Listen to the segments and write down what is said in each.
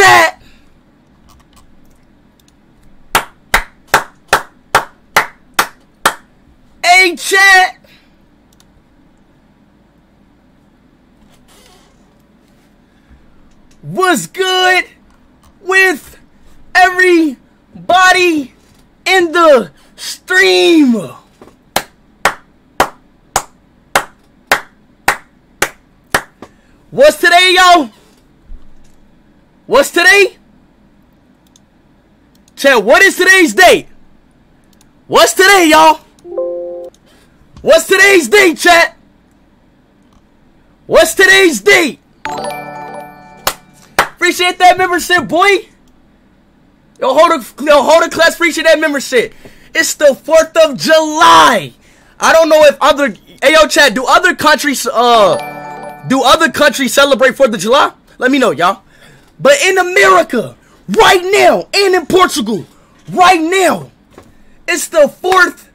chat. Hey, chat. What's good with everybody in the stream? What's today, y'all? What's today? Chat, what is today's date? What's today, y'all? What's today's date, chat? What's today's date? Appreciate that membership, boy. Yo, hold a, yo, hold a class. Appreciate that membership. It's the 4th of July. I don't know if other, hey, yo, chat, do other countries, uh, do other countries celebrate 4th of July? Let me know, y'all. But in America, right now, and in Portugal, right now, it's the 4th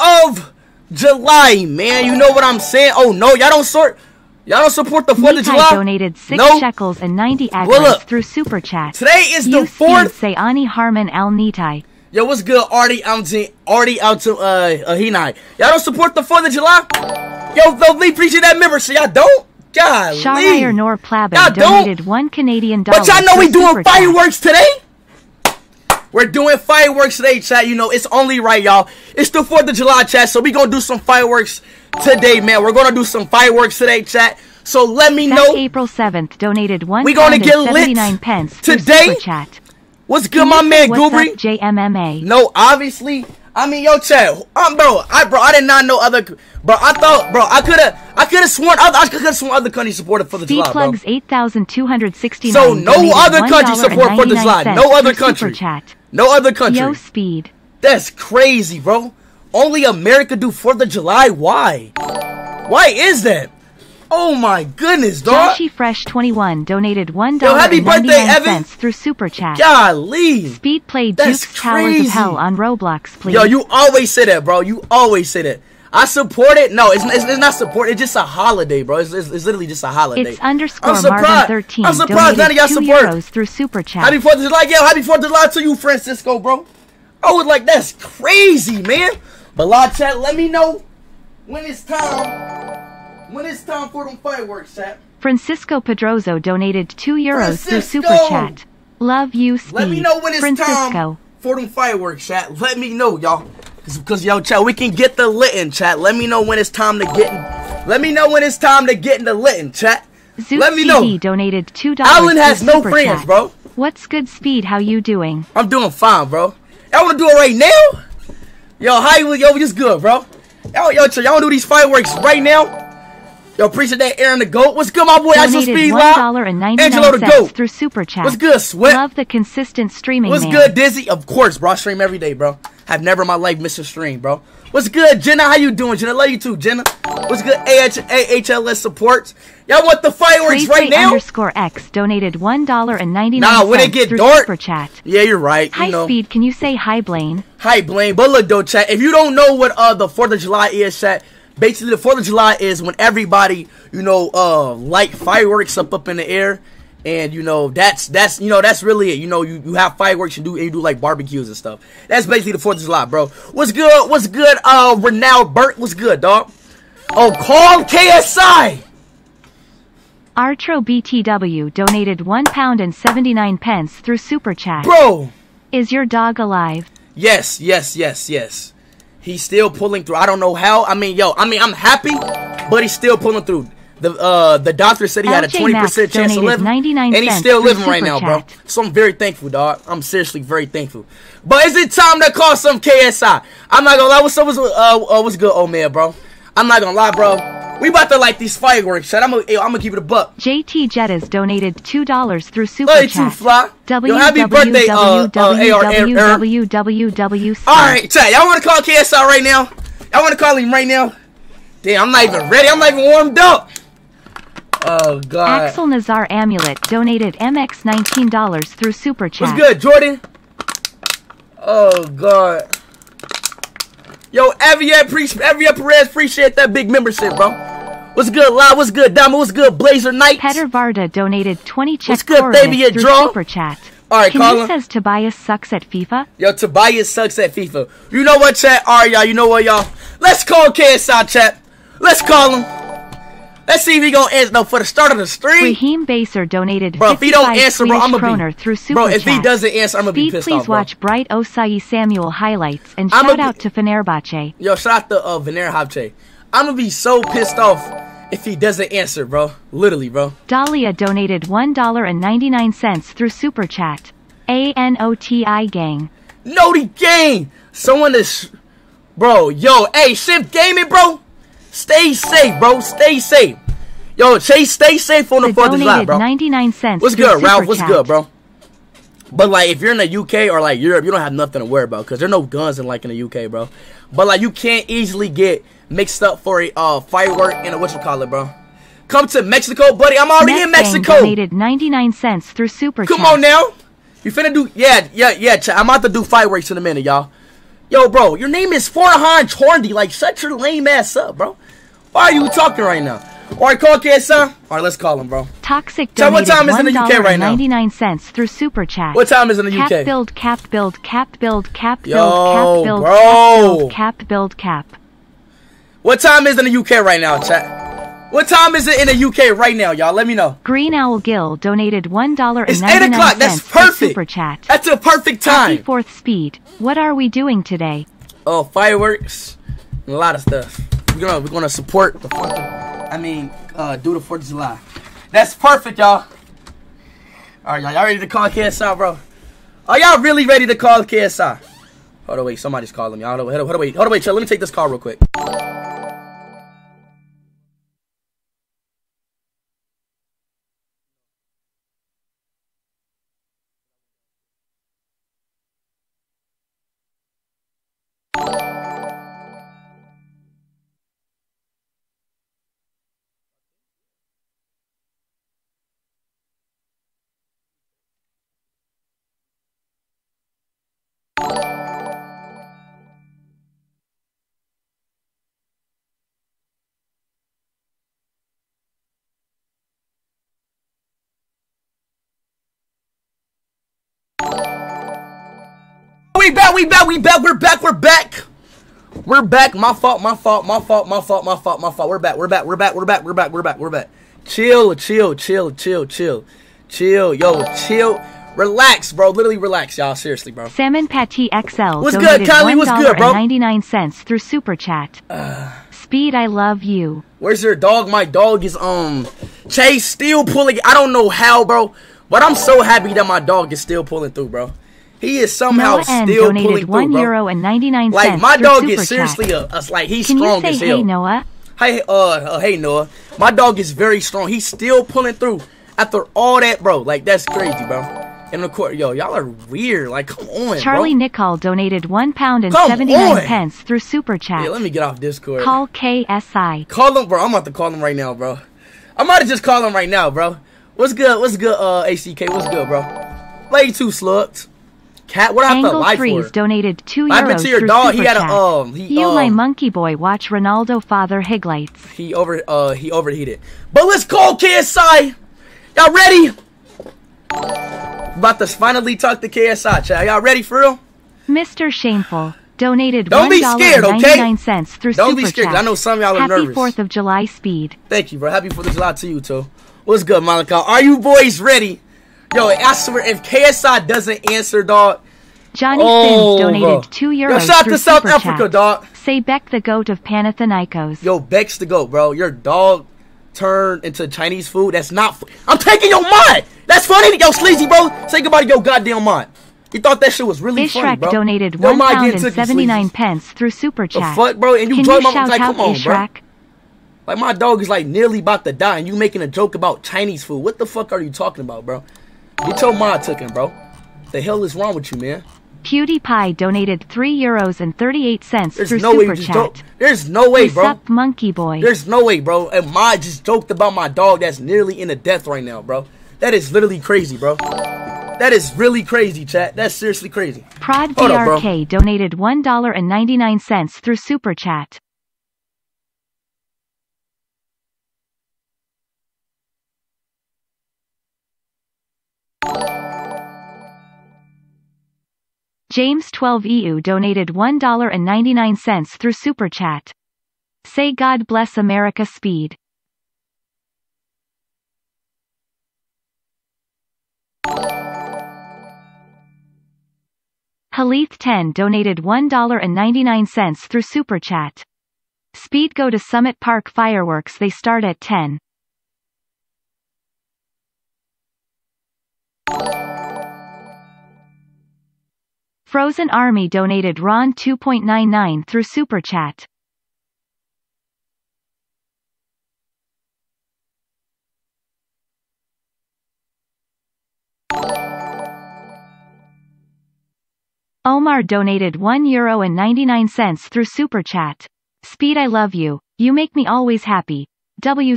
of July, man. You know what I'm saying? Oh, no, y'all don't sort. Y'all don't support the 4th of July? donated 6 No. shekels and 90 Well, agras look. through Super Chat. Today is the 4th. Say Ani Harman Al Nitai. Yo, what's good, Artie out to Artie out to uh, uh Hinai. Y'all don't support the 4th of July? Yo, though, Lee, appreciate that membership. Y'all don't? God, Shahir Nor Plabin Y'all don't? donated 1 Canadian dollar. But y'all know we doing fireworks today? We're doing fireworks today, chat. You know, it's only right, y'all. It's the 4th of July, chat. So we gonna do some fireworks today, man. We're gonna do some fireworks today, chat. So let me Zach know April 7th donated 1 We gonna get lit pence today? Chat. what's good, my Can man what's JMMA. No, obviously. I mean, yo, chat. Um, bro, I bro, I did not know other. Bro, I thought, bro, I could have, I could have sworn, other, I could have sworn other countries supported for the July, bro. plugs 8,269. So no other country support for the $1.99 July. No other country. Chat. No other country. Yo, Speed. That's crazy, bro. Only America do Fourth of July. Why? Why is that? Oh my goodness, dog. Joshy Fresh 21 donated $1.99 Yo, happy birthday, Evan. through Super Chat. Golly. Speed play That's Duke's Towers of Hell on Roblox, please. Yo, you always say that, bro. You always say that. I support it. No, it's, it's, it's not support. It's just a holiday, bro. It's, it's, it's literally just a holiday. It's underscore I'm surprised. Marvin 13 I'm surprised none of y'all donated 2 support. euros through Super Chat. Happy Fourth of July, yo! Happy Fourth of July to you, Francisco, bro. I was like, that's crazy, man. But live chat, let me know when it's time. When it's time for them fireworks, chat. Francisco Pedroso donated 2 euros through Super Chat. Love you, Speed. Let me know when it's Francisco. time for them fireworks, chat. Let me know, y'all. Because, yo, chat, we can get the lit in, chat. Let me know when it's time to get in. Let me know when it's time to get in the lit in, chat. Zeus Let me TV know. donated $2 Alan has no Super friends, Chat. bro. What's good, Speed? How you doing? I'm doing fine, bro. Y'all want to do it right now? Yo, how you? Yo, just good, bro. Yo, yo, y'all want to do these fireworks right now? Yo, appreciate that, Aaron the Goat. What's good, my boy? I just Speed Live. dollar and Angelo the Goat. through Super Chat. What's good, Sweat? Love the consistent streaming. What's man. good, Dizzy? Of course, bro. I stream every day, bro. Have never in my life missed a stream, bro. What's good, Jenna? How you doing, Jenna? Love you too, Jenna. What's good, AH- AHLS supports? Y'all want the fireworks Tracy right now? underscore X donated one dollar and ninety nine Nah, when it get through dark- Super Chat. Yeah, you're right. You High know. speed, can you say hi, Blaine? Hi, Blaine. But look, though, chat. If you don't know what uh the Fourth of July is, chat. Basically, the Fourth of July is when everybody, you know, uh, light fireworks up up in the air, and you know that's that's you know that's really it. You know, you, you have fireworks and do and you do like barbecues and stuff. That's basically the Fourth of July, bro. What's good? What's good? Uh, Renald Burt. What's good, dog? Oh, call KSI. Artro BTW donated one pound and seventy nine pence through Super Chat. Bro. Is your dog alive? Yes, yes, yes, yes. He's still pulling through. I don't know how. I mean, yo, I mean, I'm happy, but he's still pulling through. The uh, the doctor said he had a 20% Max chance of living, 99 and he's still living right now, bro. So I'm very thankful, dog. I'm seriously very thankful. But is it time to call some KSI? I'm not gonna lie. What's up? What's, uh, uh, what's good, old man, bro? I'm not gonna lie, bro. We about to light these fireworks, shit. I'm gonna, I'm gonna keep it a buck. JT Jettas donated two dollars through Super Love Chat. Fly. Yo, happy birthday, uh, uh, AR, Aaron. All right, chat. Y'all want to call KSI right now? Y'all want to call him right now? Damn, I'm not even ready. I'm not even warmed up. Oh God. Axel Nazar Amulet donated MX $19 through Super Chat. What's good, Jordan? Oh God. Yo, Avia, appreciate Avia Perez, appreciate that big membership, bro. What's good, Live? What's good, Diamond? What's good, Blazer Knight? Peter Varda donated 20 Czech What's good, baby, through draw? super chat. All right, Can call you him. says Tobias sucks at FIFA? Yo, Tobias sucks at FIFA. You know what, chat? All right, y'all. You know what, y'all? Let's call KSI, chat. Let's call him. Let's see if he gonna answer. No, for the start of the stream, Raheem Baser donated bro. If he don't 55 answer, bro, Swedish I'm gonna be. through super bro, if he doesn't answer, I'm gonna be pissed please off, watch Bright Osayi-Samuel highlights and I'ma shout be- out to Fenerbahce. Yo, shout out to uh, Vener Hapche. I'm gonna be so pissed off if he doesn't answer, bro. Literally, bro. Dahlia donated $1.99 through super chat. A-N-O-T-I gang. Noti gang. Someone is, bro. Yo, hey, Shift Gaming, bro. Stay safe, bro. Stay safe. Yo, Chase, stay safe on the Fourth of July, bro. 99 cents What's good, Ralph? What's good, bro? But like, if you're in the UK or like Europe, you don't have nothing to worry about because there are no guns in like in the UK, bro. But like, you can't easily get mixed up for a uh, firework and a what you call it, bro. Come to Mexico, buddy. I'm already in Mexico. donated 99 cents through super Come chat. on now. You finna do? Yeah, yeah, yeah. I'm about to do fireworks in a minute, y'all. Yo, bro, your name is Forhan Horndy. Like, shut your lame ass up, bro. Why are you talking right now? All right, call KSI. All right, let's call him, bro. Toxic So what time is in the UK right now? 99 cents through super chat. What time is in the cap UK? build cap build cap build cap build Yo, cap build bro. cap build cap build cap. What time is in the UK right now, chat? What time is it in the UK right now, y'all? Let me know. Green Owl Gill donated one dollar It's 8 o'clock. That's perfect. super chat. That's a perfect Happy time. fourth speed. What are we doing today? Oh, fireworks, and a lot of stuff. We're gonna we're gonna support the Fourth. I mean, uh, do the Fourth of July. That's perfect, y'all. All right, y'all, y'all ready to call KSI, bro? Are y'all really ready to call KSI? Hold on, wait. Somebody's calling me. Hold on, hold on, hold on, wait. Hold on, wait. Chill. Let me take this call real quick. We back, we back, we back, we're back, we're back. We're back. My fault, my fault, my fault, my fault, my fault, my fault. We're back, we're back, we're back, we're back, we're back, we're back, we're back. Chill, chill, chill, chill, chill. Chill, yo, chill. Relax, bro. Literally relax, y'all. Seriously, bro. Salmon Patty XL What's good, Kylie? What's good, bro? $1.99 cents through super chat. Speed, I love you. Where's your dog? My dog is um Chase still pulling. I don't know how, bro, but I'm so happy that my dog is still pulling through, bro. He is somehow Noah M still pulling donated through, one bro. euro and ninety nine cents. like my dog is seriously a, a like he's Can you say as hey. Noah? Hey, uh, uh, hey Noah, my dog is very strong. He's still pulling through after all that, bro. Like that's crazy, bro. And of course, yo, y'all are weird. Like, come on, Charlie bro. Nicol donated one pound and Come seventy nine on. pence through super chat. Yeah, let me get off Discord. Call KSI. Call him, bro. I'm about to call him right now, bro. I might just call him right now, bro. What's good? What's good, uh, ACK? What's good, bro? Lay two slugs. Cat, what I have to lie Freeze for? donated two happened euros to your dog? super He had a, um, he, you, my um, monkey boy, watch Ronaldo father Higlites. He over, uh, he overheated. But let's call KSI. Y'all ready? About to finally talk to KSI, chat. Y'all ready for real? Mr. Shameful donated Don't be scared, okay? cents through Don't super be scared. chat. I know some of y'all are Happy nervous. Fourth of July speed. Thank you, bro. Happy Fourth of July to you too. What's good, Malika? Are you boys ready? Yo, I swear, if KSI doesn't answer, dog. Johnny Oh, donated bro. two Yo, euros shout out to South super Africa, chat. dog. Say Beck the goat of Panathinaikos. Yo, Beck's the goat, bro. Your dog turned into Chinese food. That's not. I'm taking your mind. That's funny. Yo, sleazy, bro. Say goodbye to your goddamn mind. You thought that shit was really funny, Ishrak bro. donated one mind and seventy nine pence through super The chat. fuck, bro? And you Can drug you my shout like, out come on, bro. Like my dog is like nearly about to die, and you making a joke about Chinese food. What the fuck are you talking about, bro? Get your mind taken, bro. The hell is wrong with you, man? PewDiePie donated three euros and thirty eight cents There's through no way super just chat. There's no way, What's bro. up, monkey boy? There's no way, bro. And Ma just joked about my dog that's nearly in a death right now, bro. That is literally crazy, bro. That is really crazy, chat. That's seriously crazy. Prod Hold up, donated one dollar and ninety nine cents through super chat. James12EU donated $1.99 through Super Chat. Say God bless America Speed. Halith 10 donated $1.99 through Super Chat. Speed go to Summit Park fireworks they start at 10. Frozen Army donated Ron 2.99 through Super Chat. Omar donated 1 euro and 99 cents through Super Chat. Speed I love you. You make me always happy. W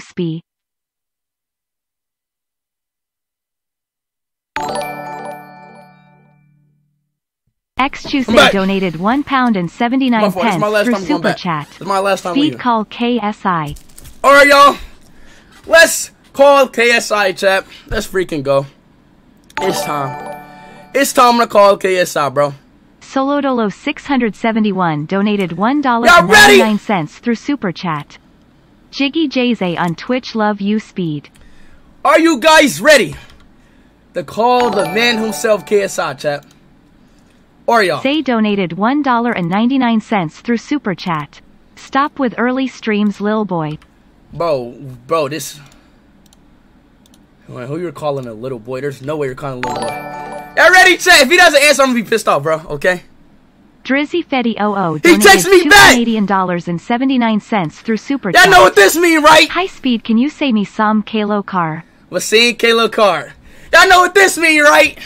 Speed. XQC donated one pound and seventy nine pence through Super Chat. This is my last time Speed call KSI. All right, y'all. Let's call KSI, chat. Let's freaking go. It's time. It's time to call KSI, bro. Solodolo 671 donated $1.99 through Super Chat. Jiggy Jayze on Twitch love you speed. Are you guys ready to call the man himself, KSI, chat? Or y'all? Zay donated $1.99 through Super Chat. Stop with early streams Lil Boy. Bro, bro, this. Who you're calling a little boy? There's no way you're calling a little boy. Y'all ready, chat? If he doesn't answer, I'm gonna be pissed off, bro. Okay? Drizzy Fetty 00 He texted me 2 back! Canadian dollars and 79 cents through Super Y'all know what this mean, right? High speed can you say me some Kalo car? Wasim Kayla Card. Y'all know what this mean, right?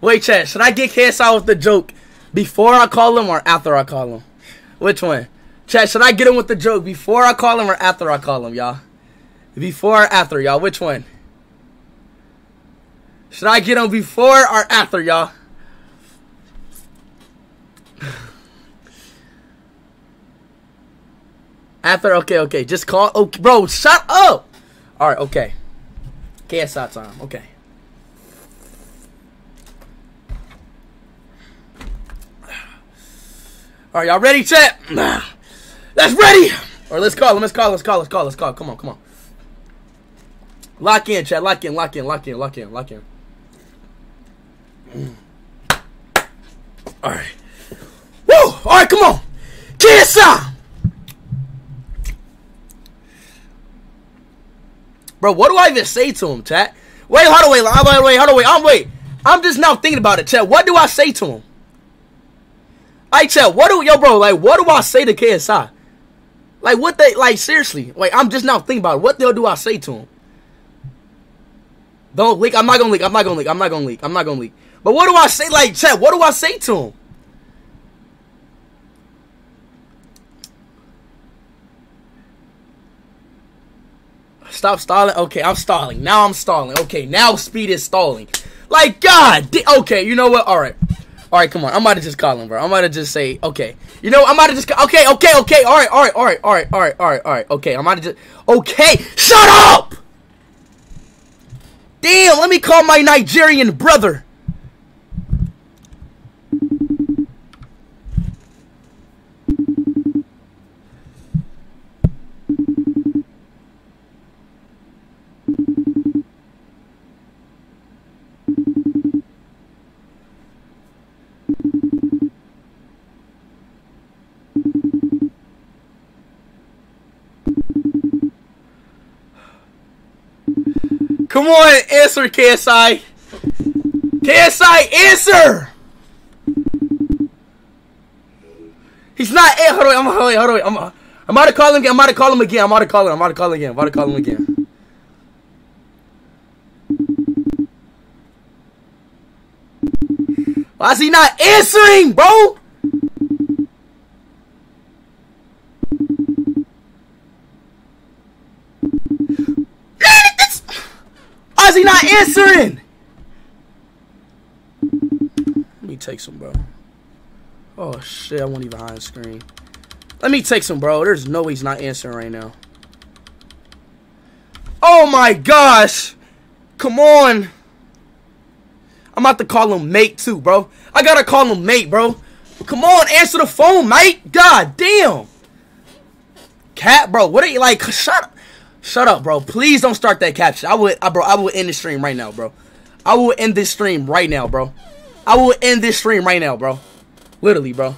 Wait, chat. Should I get KSI with the joke before I call him or after I call him? Which one? Chat, should I get him with the joke before I call him or after I call him, y'all? Before or after, y'all? Which one? Should I get him before or after, y'all? After, okay, okay. Just call. Okay, bro, shut up. All right, okay. KSI time. Okay. All right, y'all ready, chat? That's ready. Or let's call him. Let's call. Let's call. Let's call. Let's call. Come on. Come on. Lock in, chat. Lock in. Lock in. Lock in. Lock in. Lock in. All right. Woo! All right, come on. KSI. Bro, what do I even say to him, chat? Wait, hold on, wait, hold on, wait, hold on, wait, I'm wait. I'm just now thinking about it, chat. What do I say to him? Like, chat, what do yo, bro? Like, what do I say to KSI? Like, what they like? Seriously, like, I'm just now thinking about it. What the hell do I say to him? Don't leak. I'm not gonna leak. I'm not gonna leak. I'm not gonna leak. I'm not gonna leak. But what do I say? Like, chat, what do I say to him? Stop stalling. Okay, I'm stalling. Now I'm stalling. Okay, now speed is stalling. Like God. Okay, you know what? All right, all right. Come on. I'm about to just call him, bro. I'm about to just say, okay. You know, I'm about to just. Okay, okay, okay. All right, all right, all right, all right, all right, all right, all right. Okay, I'm about to just. Okay, shut up. Damn. Let me call my Nigerian brother. Come on, answer, KSI. KSI, answer. He's not. Hey, hold on, I'm, hold on, hold on. I'm, I'm about to call him again. I'm about to call him again. I'm about to call him. I'm about to call him again. I'm about to call him again. Why is he not answering, bro? Is he not answering? Let me take some, bro. Oh shit, I won't even hide screen. Let me take some, bro. There's no way he's not answering right now. Oh my gosh! Come on! I'm I'm about to call him mate too, bro. I gotta call him mate, bro. Come on, answer the phone, mate. God damn. Cat, bro. What are you like? Shut up. Shut up, bro. Please don't start that caption. I would, I, bro. I will end the stream right now, bro. I will end this stream right now, bro. I will end this stream right now, bro. Literally, bro.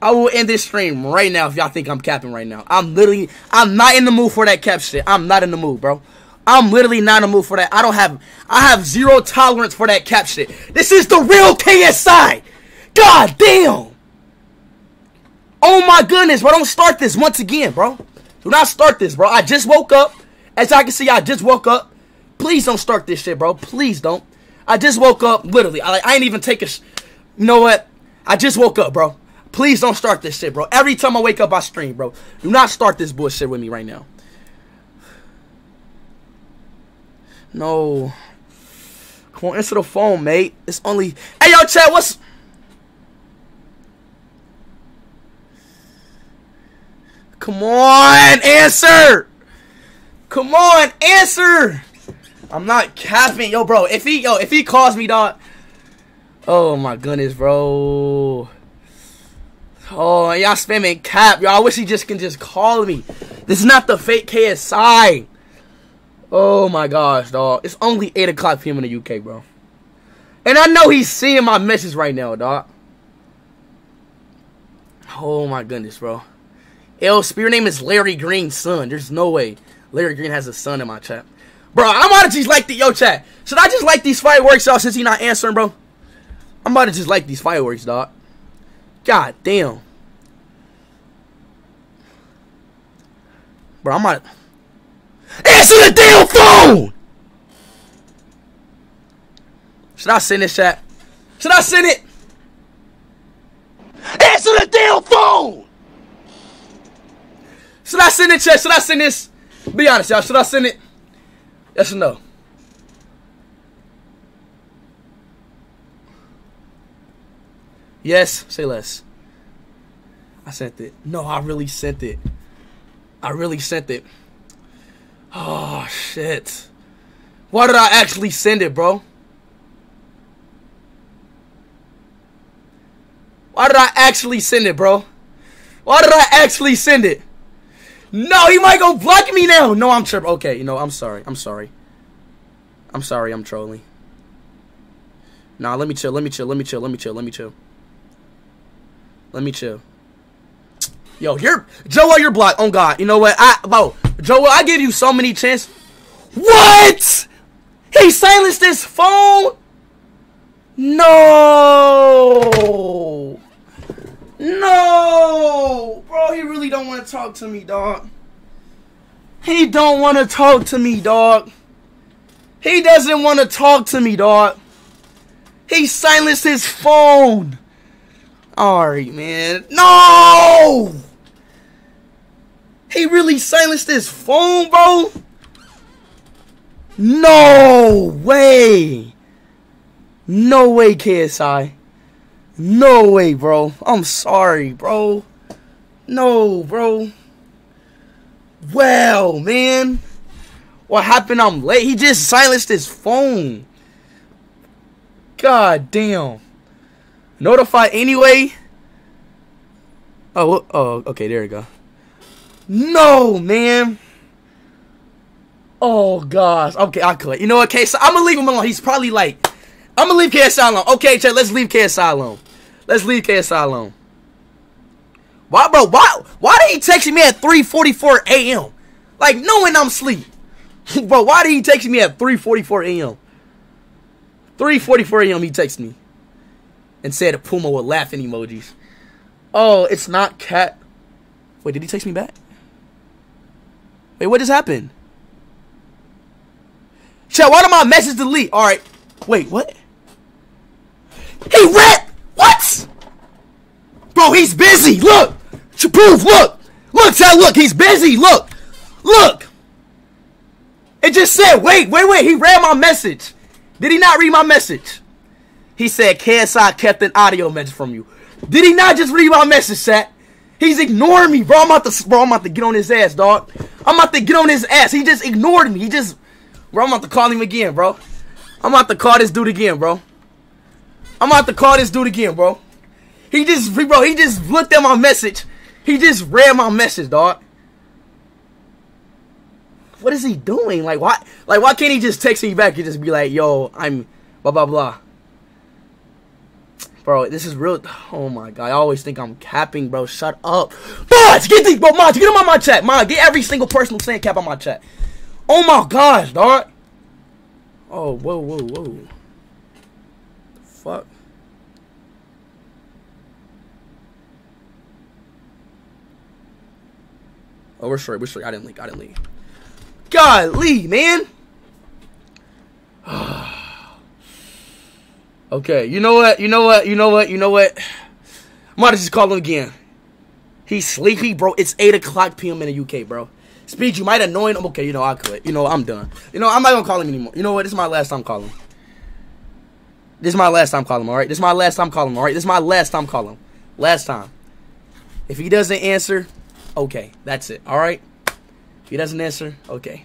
I will end this stream right now if y'all think I'm capping right now. I'm literally, I'm not in the mood for that cap shit. I'm not in the mood, bro. I'm literally not in the mood for that. I don't have, I have zero tolerance for that cap shit. This is the real KSI. God damn. Oh my goodness, bro. Don't start this once again, bro. Do not start this, bro. I just woke up. As I can see, I just woke up. Please don't start this shit, bro. Please don't. I just woke up, literally. I, I ain't even take a. You know what? I just woke up, bro. Please don't start this shit, bro. Every time I wake up, I stream, bro. Do not start this bullshit with me right now. No. Come on, answer the phone, mate. It's only. Hey, yo, chat, what's. Come on, answer. Come on, answer. I'm not capping, yo, bro. If he, yo, if he calls me, dog. Oh my goodness, bro. Oh, y'all spamming cap, yo. I wish he just can just call me. This is not the fake KSI. Oh my gosh, dog. It's only 8 o'clock p.m. in the UK, bro. And I know he's seeing my message right now, dog. Oh my goodness, bro. Yo, spear name is Larry Green's son. There's no way Larry Green has a son in my chat. Bro, I'm about to just like the yo chat. Should I just like these fireworks, y'all, since he not answering, bro? I'm about to just like these fireworks, dog. God damn. Bro, I'm about to... Answer the damn phone! Should I send this chat? Should I send it? Answer the damn phone! Should I send it, chat? Should I send this? Be honest, y'all. Should I send it? Yes or no? Yes, say less. I sent it. No, I really sent it. I really sent it. Oh, shit. Why did I actually send it, bro? Why did I actually send it, bro? Why did I actually send it? No, he might go block me now. No, I'm tripping. Okay, you know, I'm sorry. I'm sorry. I'm sorry. I'm trolling. Nah, let me chill. Let me chill. Let me chill. Let me chill. Let me chill. Let me chill. Yo, you're Joel. You're blocked. Oh God. You know what? I bro, Joel. I give you so many chances. What? He silenced his phone. No. No, bro, he really don't want to talk to me, dog. He don't want to talk to me, dog. He doesn't want to talk to me, dog. He silenced his phone. Alright, man. No! He really silenced his phone, bro? No way. No way, KSI. No way, bro. I'm sorry, bro. No, bro. Well, man. What happened? I'm late. He just silenced his phone. God damn. Notify anyway. Oh, oh, okay. There we go. No, man. Oh gosh. Okay, I could. You know what, KSI? I'm gonna leave him alone. He's probably like, I'm gonna leave KSI alone. Okay, chat. Let's leave KSI alone. Let's leave KSI alone. Why, bro? Why? Why did he text me at 3:44 a.m. Like knowing I'm asleep, bro? Why did he text me at 3:44 a.m. 3:44 a.m. He texted me and said a Puma with laughing emojis. Oh, it's not cat. Wait, did he text me back? Wait, what just happened? Chat, why did my message delete? All right. Wait, what? He read. What? Bro, he's busy. Look. Proof, look. Look, Chad, look. He's busy. Look. Look. It just said, wait, wait, wait. He read my message. Did he not read my message? He said, KSI kept an audio message from you. Did he not just read my message, Chat? He's ignoring me, bro. I'm about to, bro. I'm about to get on his ass, dog. I'm about to get on his ass. He just ignored me. He just, bro. I'm about to call him again, bro. I'm about to call this dude again, bro. I'm about to call this dude again, bro. He just, bro, he just looked at my message. He just read my message, dog. What is he doing? Like, why? Like, why can't he just text me back and just be like, "Yo, I'm blah blah blah." Bro, this is real. Oh my god, I always think I'm capping, bro. Shut up, Mods, get these, bro. Mods, get them on my chat. Mod, get every single person saying cap on my chat. Oh my gosh, dog. Oh, whoa, whoa, whoa. Fuck. Oh, we're straight. We're straight. I didn't leak. I didn't leak. Golly, man. okay, you know what? You know what? You know what? You know what? I'm about to just call him again. He's sleepy, bro. It's 8 o'clock p.m. in the UK, bro. Speed, you might annoy him. Okay, you know, I quit. You know, I'm done. You know, I'm not gonna call him anymore. You know what? This is my last time calling. This is my last time calling him, alright? This is my last time calling him, alright? This is my last time calling him. Last time. If he doesn't answer, okay, that's it, alright? If he doesn't answer, okay.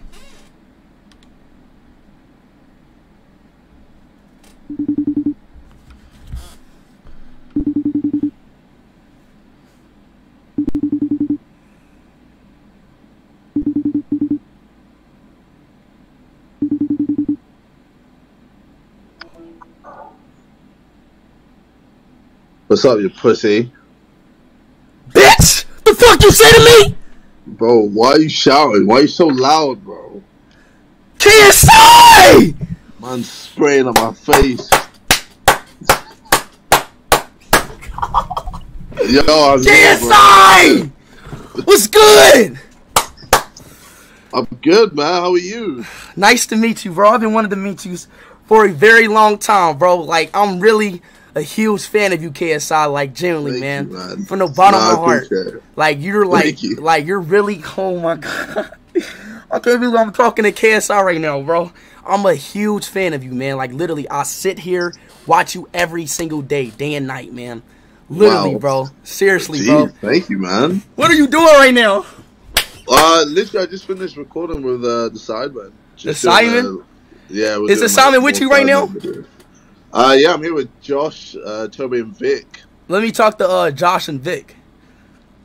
What's up, you pussy? Bitch! The fuck you say to me? Bro, why are you shouting? Why are you so loud, bro? KSI! Man spraying on my face. Yo, I'm. KSI! What's good? I'm good, man. How are you? Nice to meet you, bro. I've been wanting to meet you for a very long time, bro. Like, I'm really a huge fan of you, KSI. Like, genuinely, Thank man. you, man. From the bottom Nah, of my heart. it. Like, you're like, you. like, you're really, oh my God. I can't believe I'm talking to KSI right now, bro. I'm a huge fan of you, man. Like, literally, I sit here, watch you every single day, day and night, man. Literally, Wow. bro. Seriously, Jeez, bro. thank you, man. What are you doing right now? Uh, literally, I just finished recording with uh, the Sidemen. Just The Sidemen? uh, yeah. Is the Sidemen with you right now? Video. Uh, yeah, I'm here with Josh, uh, Toby, and Vic. Let me talk to uh, Josh and Vic.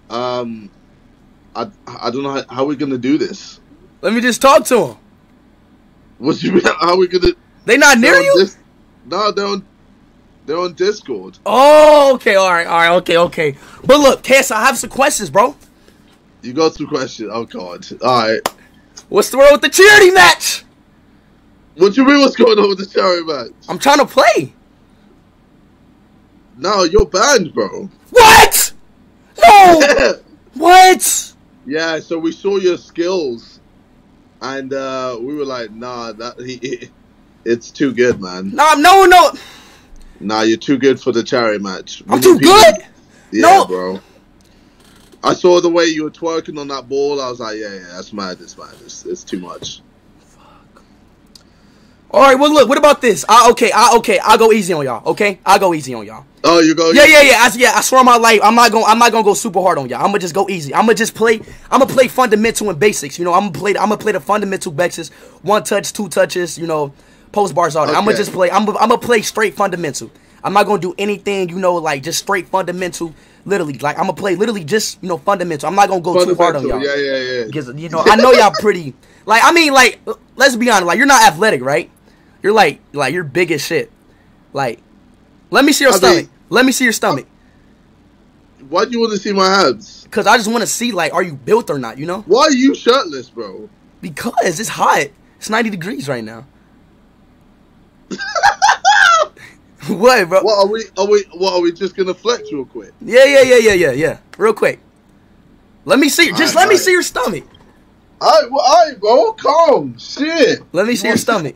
Um, I I don't know how, how we're gonna do this. Let me just talk to them. What you mean? How we gonna? They not near you? Dis- no, they're on. They're on Discord. Oh, okay, all right, all right, okay, okay. But look, Cass, I have some questions, bro. You got some questions. Oh God. All right. What's the word with the charity match? What you mean? What's going on with the charity match? I'm trying to play. No, you're banned, bro. What? No. what? yeah. So we saw your skills, and uh, we were like, nah, that he, he- it's too good, man. No, no, no. Nah, you're too good for the charity match. We I'm too people- good. Yeah, No. bro. I saw the way you were twerking on that ball. I was like, yeah, yeah, that's mad. It's mad. It's, it's too much. All right, well, look. What about this? I, okay, I, okay. I'll go easy on y'all. Okay, I'll go easy on y'all. Oh, you go. Yeah, yeah, yeah. I, yeah, I swear on my life, I'm not gonna, I'm not gonna go super hard on y'all. I'm gonna just go easy. I'm gonna just play. I'm gonna play fundamental and basics. You know, I'm gonna play. I'm gonna play the fundamental basics. One touch, two touches. You know, post bars all that. I'm gonna just play. I'm, I'm gonna play straight fundamental. I'm not gonna do anything. You know, like just straight fundamental. Literally, like I'm gonna play literally just you know fundamental. I'm not gonna go too hard on y'all. Yeah, yeah, yeah. Because you know, I know y'all pretty. Like, I mean, like, let's be honest. Like, you're not athletic, right? You're like, like you're big as shit. Like, let me see your I stomach. mean- let me see your stomach. Why do you want to see my abs? Cause I just want to see, like, are you built or not? You know? Why are you shirtless, bro? Because it's hot. It's 90 degrees right now. what, bro? What are we? Are we? What are we just gonna flex real quick? Yeah, yeah, yeah, yeah, yeah, yeah. Real quick. Let me see. Just Alright, let me see your stomach. Alright, well, alright, bro. Calm. Shit. Let me see your stomach.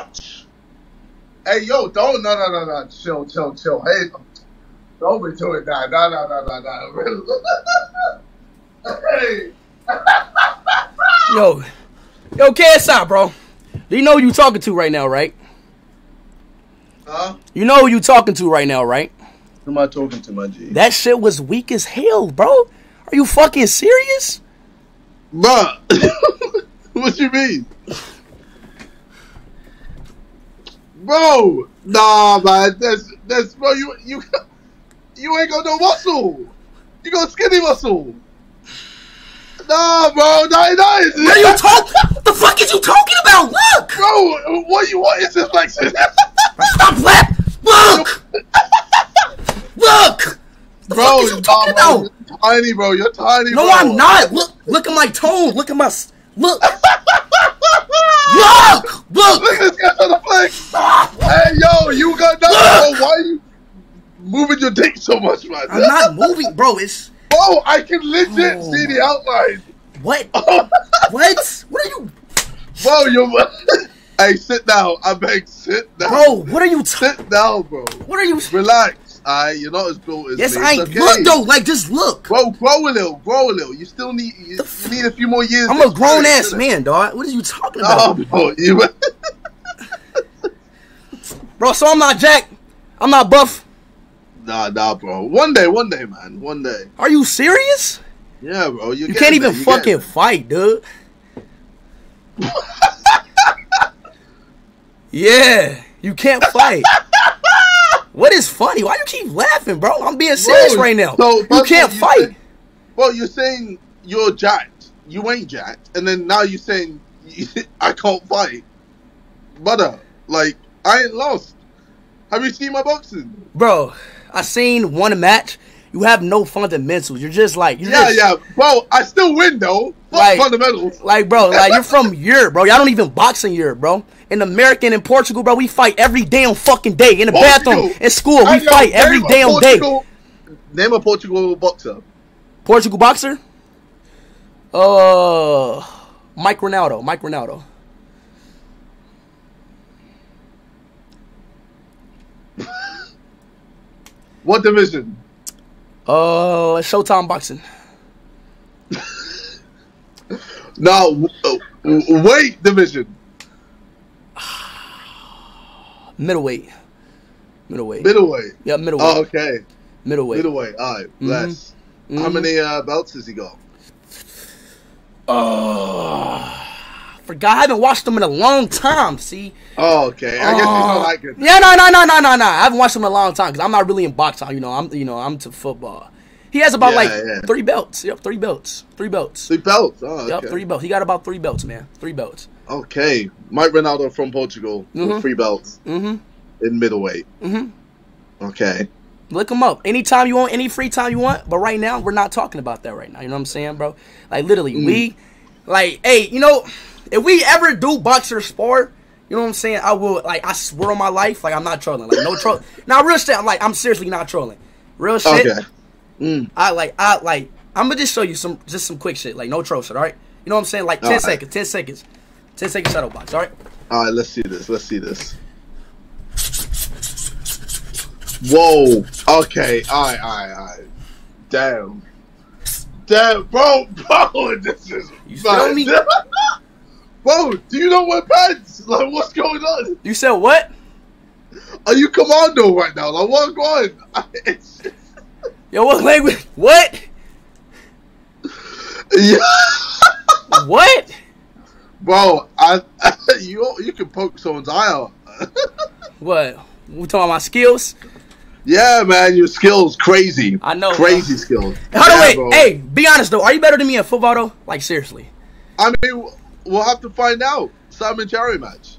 Hey, yo, don't, no, no, no, no. Chill, chill, chill. Hey, Don't be doing that. No, no, no, no, no. hey. Yo, yo, KSI, bro. Do you know who you talking to right now, right? Huh? You know who you talking to right now, right? Who am I talking to, my G? That shit was weak as hell, bro. Are you fucking serious? Bruh. what you mean? Bro, nah, man. That's that's bro. You you you ain't got no muscle. You got skinny muscle. Nah, bro. Nah, nah. Is What are you talking? What the fuck is you talking about? Look, Bro, what you what is this like? stop laugh. Look, look. The bro, fuck is you talking nah, bro, about? you're tiny, bro. You're tiny. No, bro. I'm not. Look, look at my tone. Look at my look. Look, Look look. at this guy on the flex. Stop. Hey, yo, you got nothing, bro. Why are you moving your dick so much, man? I'm not moving, bro. It's oh, I can legit Oh. see the outline. what? What? What are you, Bro, you. hey, sit down. I beg, sit down. bro? What are you? Sit down, bro. what are you? Relax. Alright, you're not as built as Yes, me. I okay. Look though, like just look. Bro, grow a little, grow a little. You still need, you, you need a few more years. I'm a grown ass man, dog. What are you talking oh, about, No, bro, you. bro? So I'm not Jack. I'm not buff. Nah, nah, bro. One day, one day, man. One day. Are you serious? Yeah, bro. You can't even fucking fight, dude. yeah, you can't fight. what is funny? Why you keep laughing, bro? I'm being serious Bro, right now. so you can't you fight. said- Well, you're saying you're jacked. You ain't jacked, and then now you're saying I can't fight, brother. Like I ain't lost. Have you seen my boxing? Bro, I seen one match. You have no fundamentals. You're just like you're Yeah, just, yeah, bro. I still win though. Fuck Like- fundamentals. Like, bro, like you're from Europe, bro. Y'all don't even box in Europe, bro. In American and in Portugal, bro, we fight every damn fucking day. In the Portugal. bathroom, in school, we fight every damn day. Portugal- Name a Portugal boxer. Portugal boxer? Uh, Mike Ronaldo. Mike Ronaldo. What division? Uh, Showtime boxing. now, uh, weight division. Middleweight. Middleweight. Middleweight. yeah, middleweight. Oh, okay. middleweight. Middleweight. All right. Bless. How Mhm. many uh, belts has he got? Oh, forgot. I haven't watched them in a long time. See. Oh, okay. I guess he's not Oh. that good. Yeah, no, no, no, no, no, no. I haven't watched them in a long time because I'm not really in boxing. You know, I'm, you know, I'm to football. He has about Yeah, like yeah. three belts. Yep, three belts. Three belts. Three belts. Oh, Yep, okay. three belts. He got about three belts, man. Three belts. Okay. Mike Ronaldo from Portugal Mhm. with three belts Mm-hmm. in middleweight. Mm-hmm. Okay. Look him up. Anytime you want, any free time you want. But right now, we're not talking about that right now. You know what I'm saying, bro? Like literally, Mm. we, like, hey, you know, if we ever do boxer sport, you know what I'm saying? I will, like, I swear on my life, like, I'm not trolling. Like, no troll. now, real shit. I'm like, I'm seriously not trolling. Real shit. Okay. Mm. I like, I like. I'm gonna just show you some, just some quick shit. Like, no troll shit. All right. You know what I'm saying? Like, ten Alright. seconds. Ten seconds. Ten seconds shadow box. All right. All right. Let's see this. Let's see this. Whoa. Okay. All right. All right. All right. Damn. Damn, bro, bro, this is You feel me? bro, do you know what pants? Like, what's going on? You said what? Are you commando right now? Like, what's going? It's, Yo, what language? What? yeah. What? Bro, I, you you can poke someone's eye out. What? We talking about my skills? yeah, man, your skills crazy. I know, crazy skills. Hold on, wait. bro. Hey, be honest though. Are you better than me at football though? Like seriously. I mean, we'll have to find out. Sidemen Cherry match.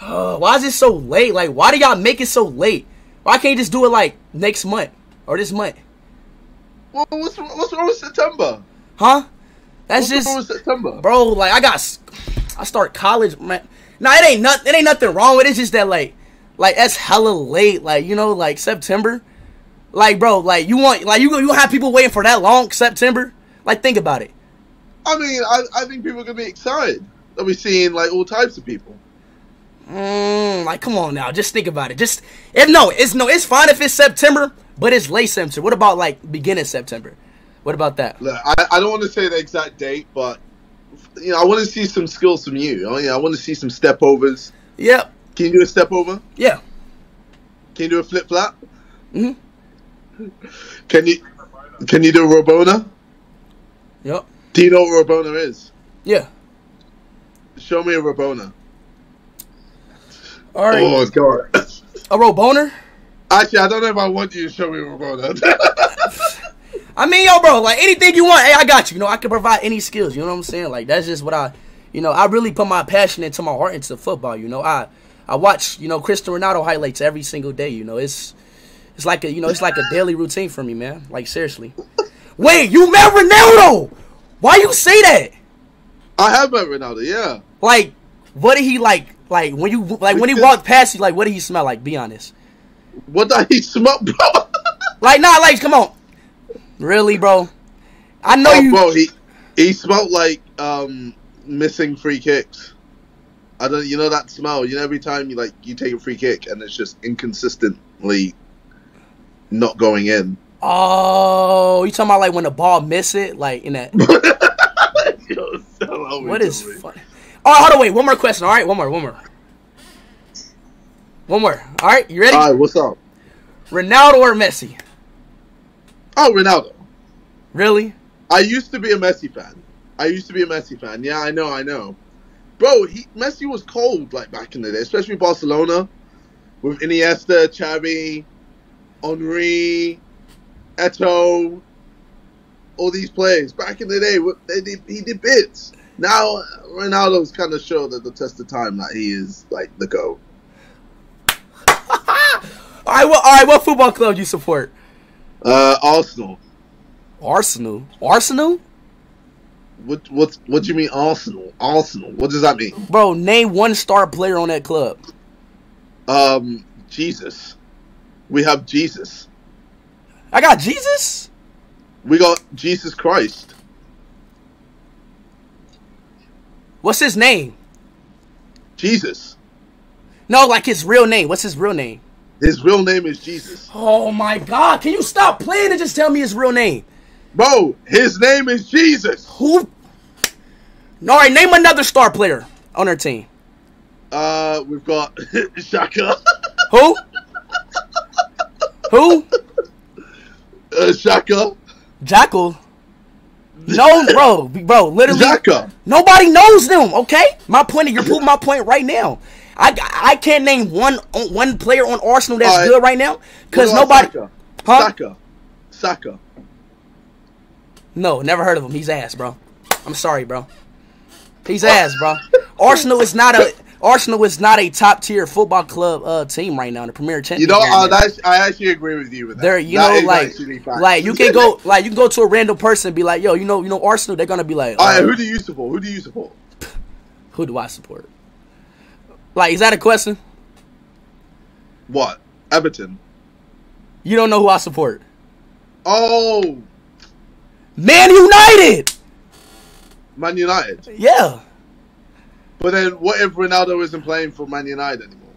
Uh, why is it so late? Like, why do y'all make it so late? Why can't you just do it like next month or this month? Well, what's what's wrong with September? Huh? That's What's wrong with just, September? bro. Like, I got, I start college, man. Nah, it ain't nothing. It ain't nothing wrong with it. It's just that like, like that's hella late. Like, you know, like September. Like, bro, like you want, like you you have people waiting for that long September? Like, think about it. I mean, I, I think people are gonna be excited. They'll be seeing like all types of people. Mm, like, come on now, just think about it. Just if no, it's no, it's fine if it's September, but it's late September. What about like beginning September? What about that? Look, I, I don't want to say the exact date, but you know, I want to see some skills from you. I, I want to see some step overs. Yep. Can you do a step over? Yeah. Can you do a flip flap? Mhm. Can you can you do a Rabona? Yep. Do you know what Rabona is? Yeah. Show me a Rabona. All right. Oh god. A row boner. Actually, I don't know if I want you to show me a Rabona. I mean, yo, bro, like anything you want, hey, I got you. You know, I can provide any skills. You know what I'm saying? Like that's just what I, you know, I really put my passion into my heart into football. You know, I I watch, you know, Cristiano Ronaldo highlights every single day. You know, it's it's like a, you know, it's like a daily routine for me, man. Like seriously. Wait, you met Ronaldo? Why you say that? I have met Ronaldo. Yeah. Like, what did he like? Like when you like when he walked past you, like what did he smell like? Be honest. What did he smoke, bro? Like, nah, like, come on. Really, bro? I know oh, you. bro, he he smelled like um missing free kicks. I don't, you know that smell. You know, every time you like you take a free kick and it's just inconsistently not going in. Oh, you talking about like when the ball miss it, like in that? Yo, what is funny? All right, hold on, wait. One more question. All right, one more, one more, one more. All right, you ready? All right, what's up? Ronaldo or Messi? Oh, Ronaldo. Really? I used to be a Messi fan. I used to be a Messi fan. Yeah, I know, I know. Bro, he, Messi was cold like back in the day, especially Barcelona with Iniesta, Xavi, Henry, Eto'o, all these players back in the day. They did, he did bits. Now Ronaldo's kind of showed at the test of time that he is like the go. All right, what? All right, what football club do you support? Uh, Arsenal. Arsenal. Arsenal, What what what do you mean Arsenal? Arsenal. What does that mean? bro. Name one star player on that club. Um, Jesus. We have Jesus. I got Jesus. We got Jesus Christ. What's his name? Jesus. No, like his real name. What's his real name? His real name is Jesus. Oh my God! Can you stop playing and just tell me his real name? Bro, his name is Jesus. Who? All right, name another star player on their team. Uh, we've got Xhaka. Who? Who? Uh, Xhaka. Jackal. No, bro, bro. Literally, Xhaka. nobody knows them. Okay, my point. You're proving my point right now. I, I can't name one one player on Arsenal that's right. good right now because nobody. Saka? Huh? Saka. Saka. No, never heard of him. He's ass, bro. I'm sorry, bro. He's ass, bro. Arsenal is not a Arsenal is not a top tier football club uh, team right now in the Premier Championship. You know, uh, I actually agree with you with that. They're you That know like like you can go like you can go to a random person and be like yo you know you know Arsenal they're gonna be like All right, "Oh, who do you support? Who do you support? who do I support? Like is that a question? What? Everton. You don't know who I support? Oh, Man United. Man United. Yeah. But then, what if Ronaldo isn't playing for Man United anymore?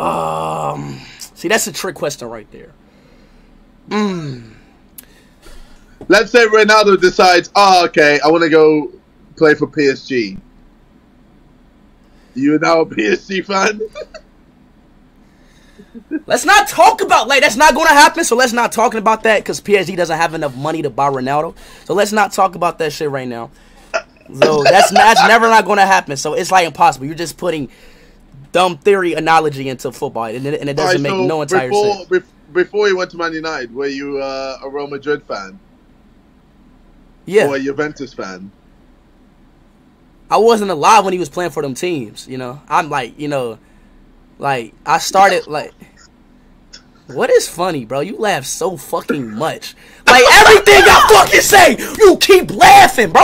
Um. See, that's a trick question right there. Mm. Let's say Ronaldo decides, oh, okay, I want to go play for PSG. You now a PSG fan? Let's not talk about like that's not going to happen. So let's not talking about that because PSG doesn't have enough money to buy Ronaldo. So let's not talk about that shit right now. So that's that's never not going to happen. So it's like impossible. You're just putting dumb theory analogy into football, and it, and it doesn't make so no entire before, sense. bef- before you went to Man United, were you uh, a Real Madrid fan Yeah, or a Juventus fan? I wasn't alive when he was playing for them teams. You know, I'm like, you know, like I started like. What is funny, bro? You laugh so fucking much. Like everything I fucking say, you keep laughing, bro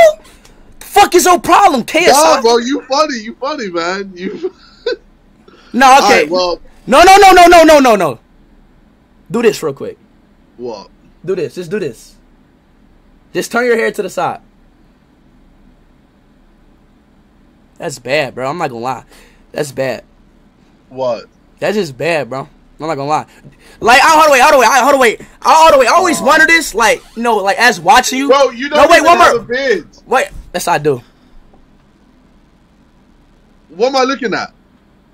fuck is your problem, KSI? Nah, bro, you funny. You funny, man. You. no, okay. Right, well. No, no, no, no, no, no, no, no. Do this real quick. What? Do this. Just do this. Just turn your hair to the side. That's bad, bro. I'm not gonna lie. That's bad. What? That's just bad, bro. I'm not gonna lie. Like, I all the way, all the way, all the way, all the way. I always uh, wonder this, like, you know, like as watching you. Bro, you don't no, wait, one more. Wait, yes, I do. What am I looking at?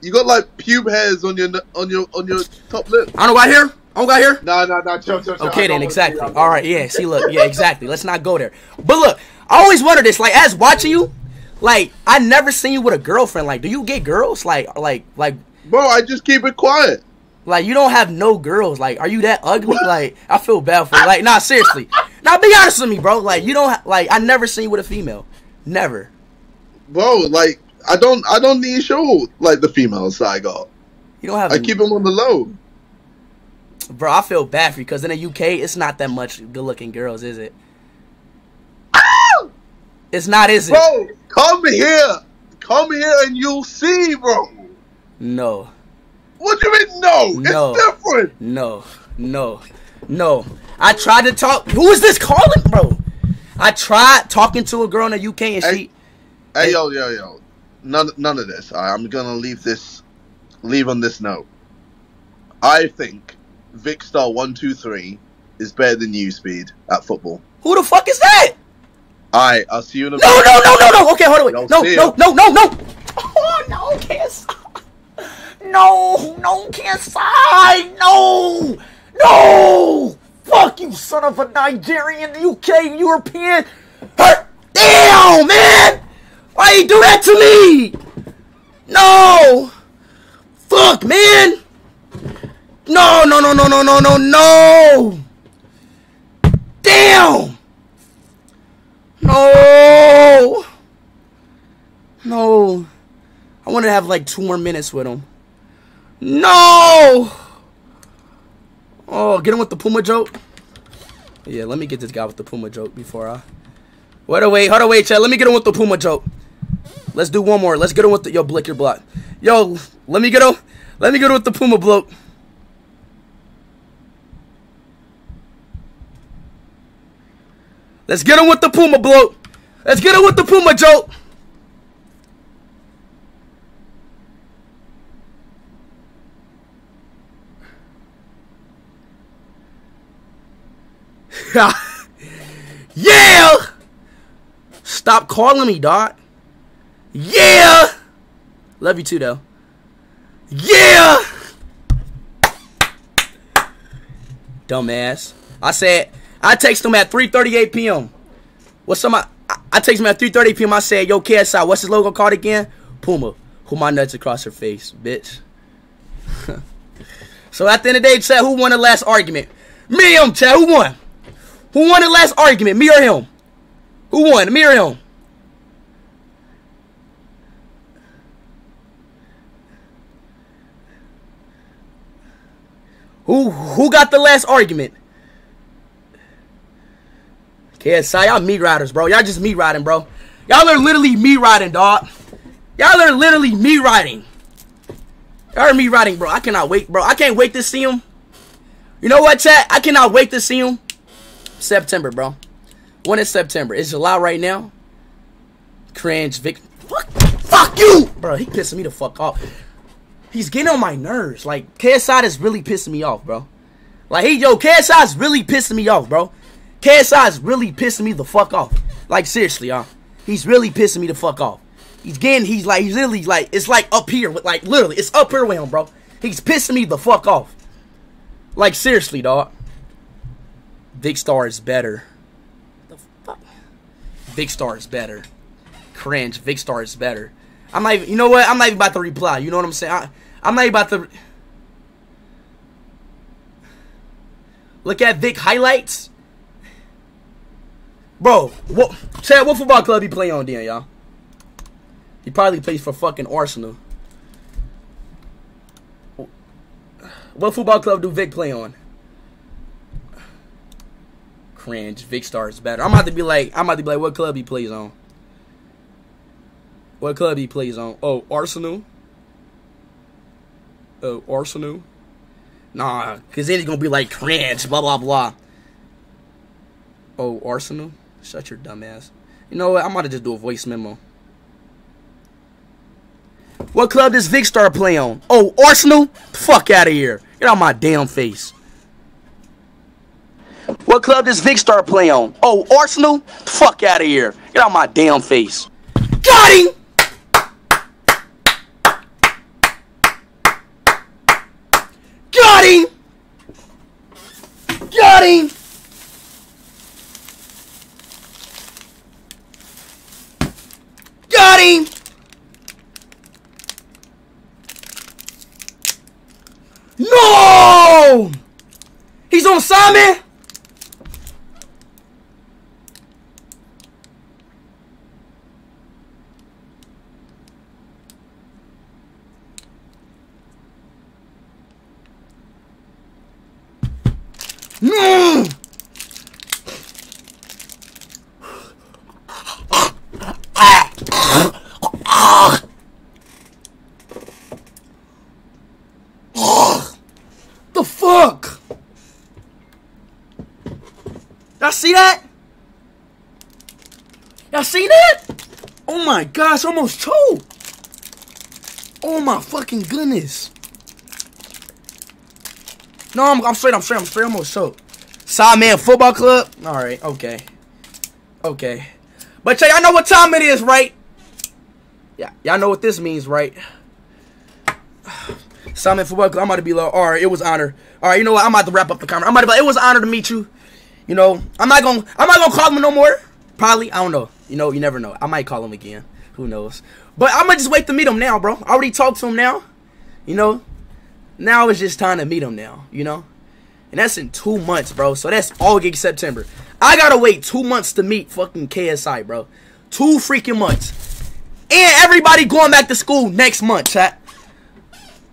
You got like pube hairs on your on your on your top lip. I don't got here. I don't got here. No, no, no, chill, chill, chill. Okay, then exactly. All right, yeah. See, look, yeah, exactly. Let's not go there. But look, I always wonder this. Like, as watching you, like, I never seen you with a girlfriend. Like, do you get girls? Like, like, like, Bro, I just keep it quiet. like you don't have no girls. Like, are you that ugly? Like, I feel bad for you. Like, nah, seriously. Now, be honest with me, bro. Like, you don't ha- like. I never seen you with a female. Never. Bro, like I don't I don't need show like the I got. You don't have. I keep them on the low. bro. I feel bad for you because in the UK, it's not that much good-looking girls, is it? It's not, is it? Bro, come here. Come here and you'll see, bro. No. What do you mean no? No. It's different. No, no, no. I tried to talk. Who is this calling, bro? I tried talking to a girl in the UK and she. Hey, yo, yo, yo. None none of this. I, I'm gonna leave this leave on this note. I think Vikkstar one two three is better than you speed at football. Who the fuck is that? Alright, I'll see you in a No, no, no, no, no. Okay, hold on. Wait. No, no, no, no, no. Oh no, kiss. No, no, kiss. I no, no. Fuck you, son of a Nigerian, UK, European. Hurt. Damn, man. Why you do that to me? No. Fuck, man. No, no, no, no, no, no, no, no. Damn. No. No. I want to have like two more minutes with him. No. Oh, get him with the Puma joke. Yeah, let me get this guy with the Puma joke before I. Wait, wait, hold on, wait, Chad. Let me get him with the Puma joke. Let's do one more. Let's get him with the yo blick your block. Yo, let me get him. Let me get him with the Puma bloke. Let's get him with the Puma bloke. Let's get him with the Puma joke. yeah. Stop calling me, Dot. Yeah. Love you too, though. Yeah. Dumbass. I said I text him at 3:38 p.m. What's some? I, I text him at 3:30 p.m. I said, "Yo, KSI, what's his logo called again? Puma. Who my nuts across her face, bitch." so at the end of the day, Chad, who won the last argument? Me him, Chad. Who won? Who won the last argument? Me or him? Who won? Me or him? Who who got the last argument? KSI, y'all meat riders, bro. Y'all just meat riding, bro. Y'all are literally meat riding, dog. Y'all are literally meat riding. Y'all are meat riding, bro. I cannot wait, bro. I can't wait to see him. You know what, chat? I cannot wait to see him. September, bro. When is September? It's July right now. Cringe, Vik. Fuck, fuck you, bro. He pissing me the fuck off. He's getting on my nerves. Like KSI is really pissing me off, bro. Like he, yo, KSI is really pissing me off, bro. KSI is really pissing me the fuck off. Like seriously, y'all. He's really pissing me the fuck off. He's getting, he's like, he's literally like, it's like up here with, like, literally, it's up here with him, bro. He's pissing me the fuck off. Like seriously, dog. Big Star is better. The fuck? Big Star is better. Cringe. Big Star is better. I'm not even, you know what? I'm not even about to reply. You know what I'm saying? I, I'm not even about to. Look at Vik highlights. Bro, what, Chad, what football club he play on then, y'all? He probably plays for fucking Arsenal. What football club do Vik play on? Cringe. Vikkstar is better. I'm about to be like, I'm about to be like, what club he plays on? What club he plays on? Oh, Arsenal. Oh, Arsenal. Nah, cause then he's gonna be like cringe, blah blah blah. Oh, Arsenal. Shut your dumb ass. You know what? I'm about to just do a voice memo. What club does Vikkstar play on? Oh, Arsenal? Fuck out of here. Get out my damn face. What club does Vikkstar play on? Oh, Arsenal? Fuck out of here. Get out my damn face. Got him! Got him! Got him! Got him! No! He's on Sidemen? No! The fuck? Y'all see that? Y'all see that? Oh my gosh, almost choked. Oh my fucking goodness. No, I'm, I'm straight, I'm straight, I'm straight, I'm almost choked. Sidemen Football Club? Alright, okay. Okay. But y'all know what time it is, right? Yeah, y'all know what this means, right? Sidemen Football Club, I'm about to be like, alright, it was honor. Alright, you know what? I'm about to wrap up the camera. I'm about to be it was honor to meet you. You know, I'm not gonna I'm not gonna call him no more. Probably, I don't know. You know, you never know. I might call him again. Who knows? But I'm gonna just wait to meet him now, bro. I already talked to him now. You know? Now it's just time to meet him now, you know? And that's in two months, bro. So that's all August, September. I gotta wait two months to meet fucking KSI, bro. Two freaking months. And everybody going back to school next month, chat.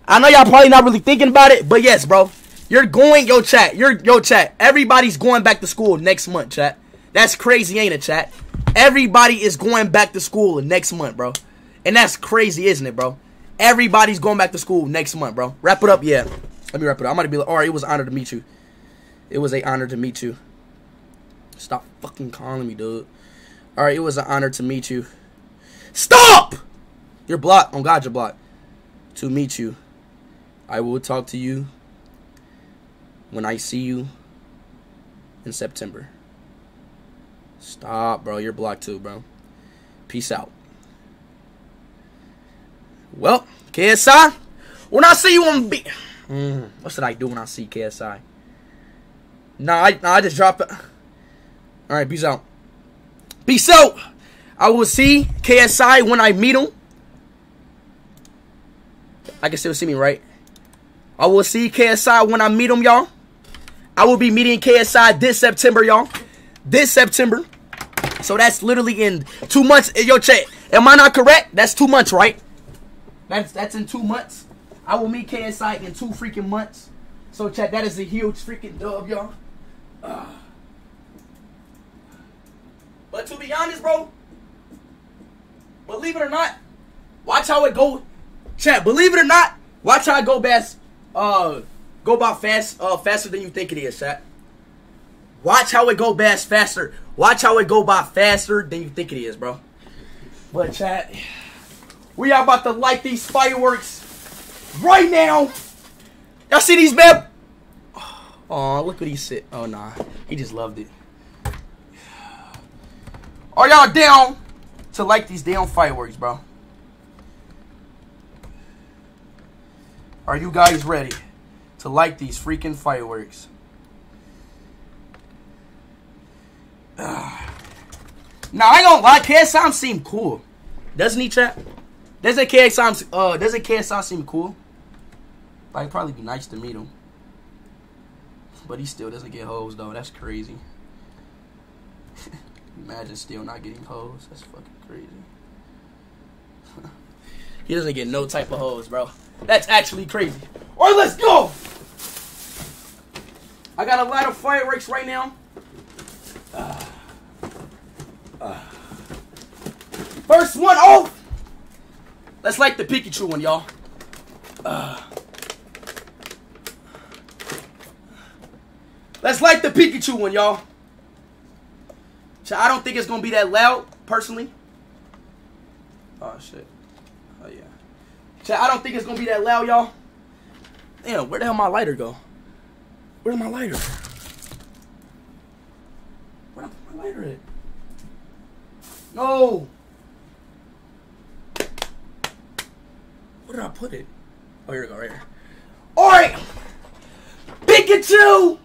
I know y'all probably not really thinking about it, but yes, bro. You're going, yo, chat. You're, yo, chat. Everybody's going back to school next month, chat. That's crazy, ain't it, chat? Everybody is going back to school next month, bro. And that's crazy, isn't it, bro? Everybody's going back to school next month, bro. Wrap it up, yeah. Let me wrap it up. I'm gonna be like, all right, it was an honor to meet you. It was a honor to meet you. Stop fucking calling me, dude. All right, it was an honor to meet you. Stop! You're blocked. Oh God, you're blocked. To meet you, I will talk to you when I see you in September. Stop, bro. You're blocked too, bro. Peace out. Well, KSI, when I see you on B, mm, what should I do when I see KSI? Nah, I, nah, I just dropped it. All right, peace out. Peace out. I will see KSI when I meet him. I can still see me, right? I will see KSI when I meet him, y'all. I will be meeting KSI this September, y'all. This September. So that's literally in two months. Yo, chat. Am I not correct? That's two months, right? That's that's in two months. I will meet KSI in two freaking months. So chat, that is a huge freaking dub, y'all. Uh. But to be honest, bro, believe it or not, watch how it go. Chat, believe it or not, watch how it go best. Uh, go about fast, uh, faster than you think it is, chat. Watch how it go best faster. Watch how it go by faster than you think it is, bro. But chat, we are about to light these fireworks right now. Y'all see these, man? Oh, look what he said. Oh, nah. He just loved it. Are y'all down to light these damn fireworks, bro? Are you guys ready to light these freaking fireworks? Now I ain't gonna lie, KSI seem cool. Doesn't he, chat? Doesn't KSI, uh, doesn't KSI seem cool? Like, probably be nice to meet him. But he still doesn't get hoes, though. That's crazy. Imagine still not getting hoes. That's fucking crazy. he doesn't get no type of hoes, bro. That's actually crazy. Alright, let's go! I got a lot of fireworks right now. Uh, uh, first one off. Let's like the Pikachu one, y'all. Uh, let's like the Pikachu one, y'all. So I don't think it's gonna be that loud, personally. Oh shit. Oh yeah. So I don't think it's gonna be that loud, y'all. Damn, where the hell my lighter go? Where's my lighter? Where's my lighter at? No! Where did I put it? Oh, here we go, right here. Alright! Pikachu!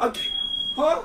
Okay. Huh?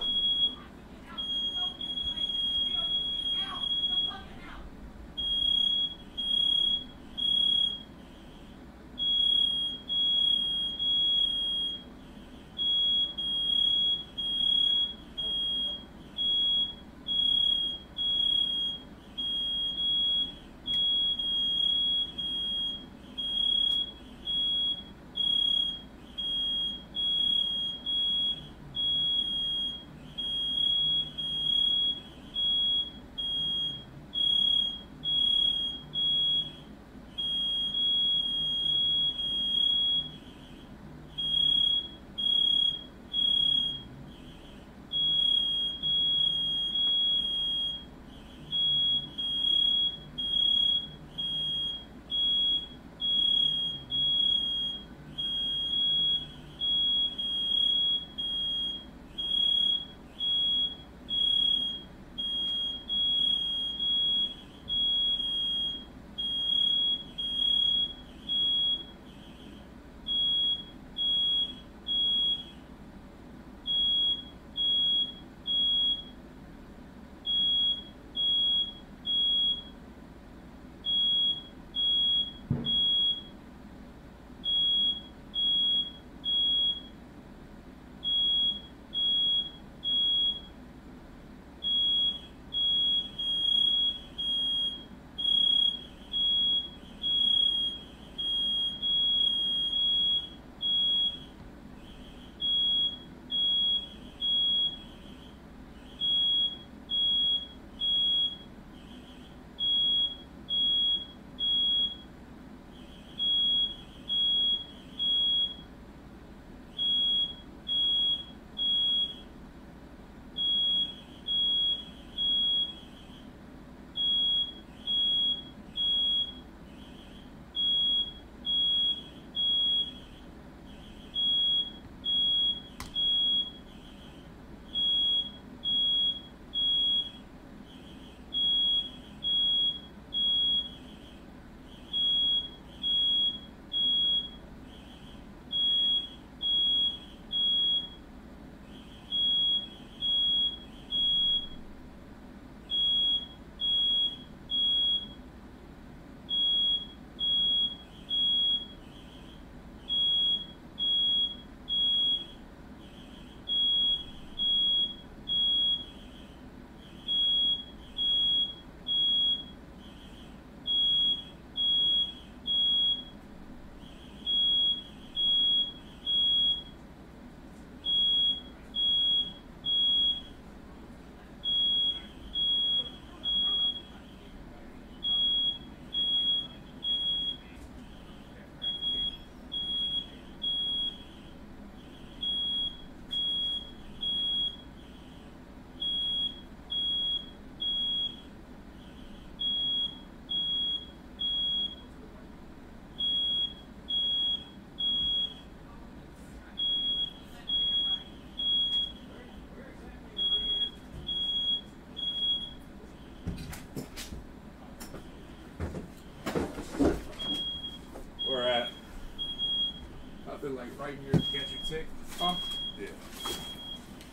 Right here. Get your tick. Huh? Yeah.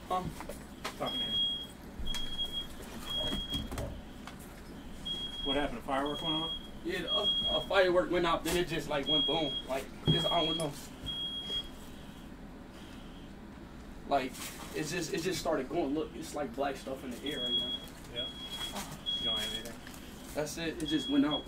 Huh? Talking to him. What happened? A firework went off? Yeah, the, uh, a firework went out, then it just like went boom. Like it's I don't know. Like it's just it just started going. Look, it's like black stuff in the air right now. Yeah. You don't have anything? That's it. It just went out.